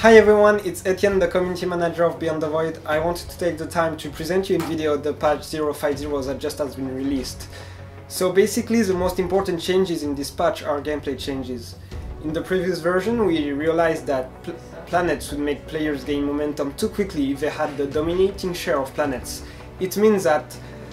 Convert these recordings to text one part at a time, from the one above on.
Hi everyone, it's Etienne, the community manager of Beyond the Void. I wanted to take the time to present you in video the patch 050 that just has been released. So basically the most important changes in this patch are gameplay changes. In the previous version we realized that pl planets would make players gain momentum too quickly if they had the dominating share of planets. It means that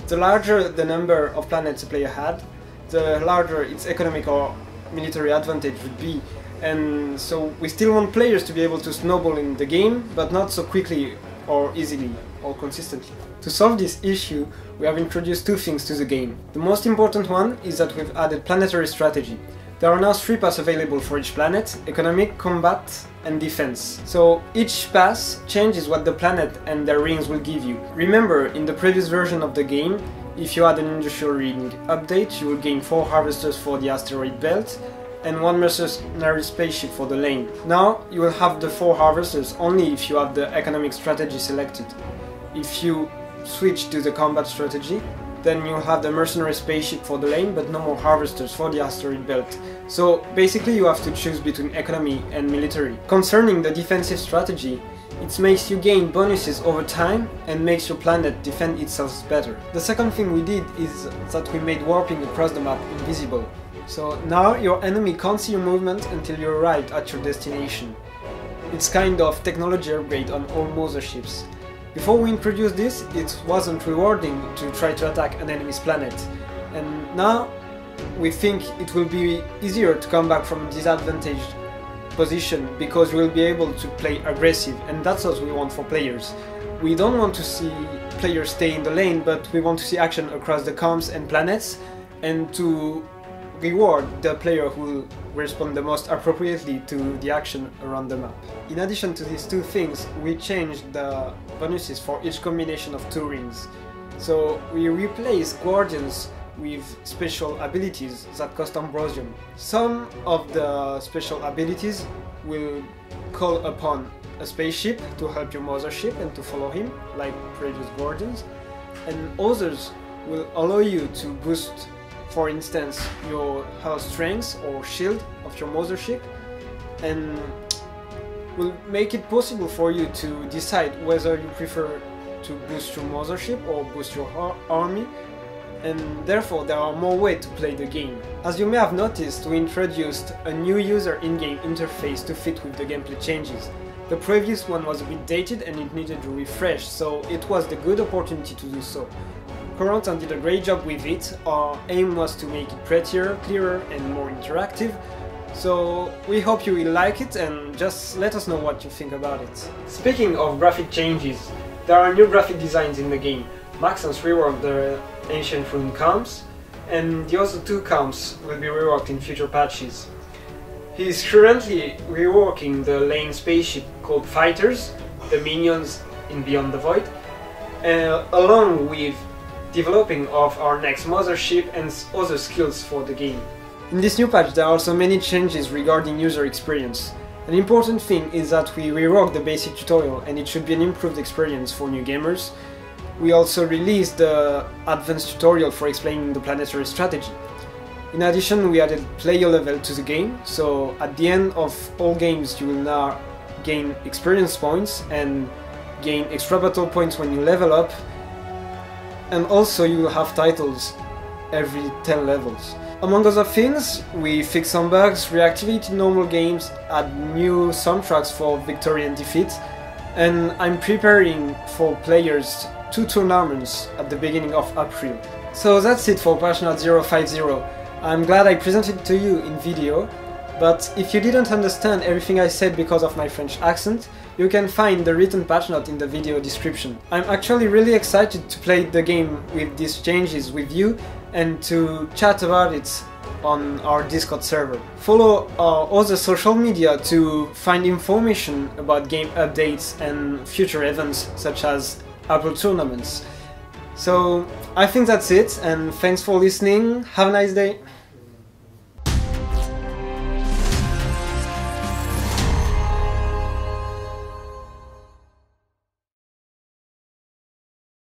the larger the number of planets a player had, the larger its economic or military advantage would be and so we still want players to be able to snowball in the game, but not so quickly or easily or consistently. To solve this issue, we have introduced two things to the game. The most important one is that we've added planetary strategy. There are now three paths available for each planet, economic, combat and defense. So each pass changes what the planet and their rings will give you. Remember, in the previous version of the game, if you had an industrial ring update, you will gain 4 harvesters for the asteroid belt and one mercenary spaceship for the lane. Now you will have the four harvesters only if you have the economic strategy selected. If you switch to the combat strategy, then you'll have the mercenary spaceship for the lane but no more harvesters for the asteroid belt. So basically you have to choose between economy and military. Concerning the defensive strategy, it makes you gain bonuses over time and makes your planet defend itself better. The second thing we did is that we made warping across the map invisible. So now your enemy can't see your movement until you arrive at your destination. It's kind of technology upgrade on all motherships. Before we introduced this, it wasn't rewarding to try to attack an enemy's planet. And now we think it will be easier to come back from a disadvantaged position because we'll be able to play aggressive and that's what we want for players. We don't want to see players stay in the lane but we want to see action across the comps and planets and to reward the player who respond the most appropriately to the action around the map. In addition to these two things, we changed the bonuses for each combination of two rings. So we replace Guardians with special abilities that cost Ambrosium. Some of the special abilities will call upon a spaceship to help your mothership and to follow him, like previous Guardians, and others will allow you to boost for instance, your health strength or shield of your mothership and will make it possible for you to decide whether you prefer to boost your mothership or boost your army and therefore there are more ways to play the game. As you may have noticed, we introduced a new user in-game interface to fit with the gameplay changes. The previous one was a bit dated and it needed to refresh, so it was the good opportunity to do so. Corentin did a great job with it. Our aim was to make it prettier, clearer and more interactive. So we hope you will like it and just let us know what you think about it. Speaking of graphic changes, there are new graphic designs in the game. Maxence reworked the ancient rune camps and the other two camps will be reworked in future patches. He is currently reworking the lane spaceship called Fighters, the minions in Beyond the Void, uh, along with developing of our next mothership and other skills for the game. In this new patch there are also many changes regarding user experience. An important thing is that we reworked the basic tutorial and it should be an improved experience for new gamers. We also released the advanced tutorial for explaining the planetary strategy. In addition, we added player level to the game, so at the end of all games you will now gain experience points and gain extra battle points when you level up and also you have titles every 10 levels. Among other things, we fix some bugs, reactivated normal games, add new soundtracks for victory and defeat, and I'm preparing for players two tournaments at the beginning of April. So that's it for patch note 050. I'm glad I presented to you in video, but if you didn't understand everything I said because of my French accent, you can find the written patch note in the video description. I'm actually really excited to play the game with these changes with you and to chat about it on our Discord server. Follow uh, our other social media to find information about game updates and future events such as April tournaments. So I think that's it and thanks for listening, have a nice day!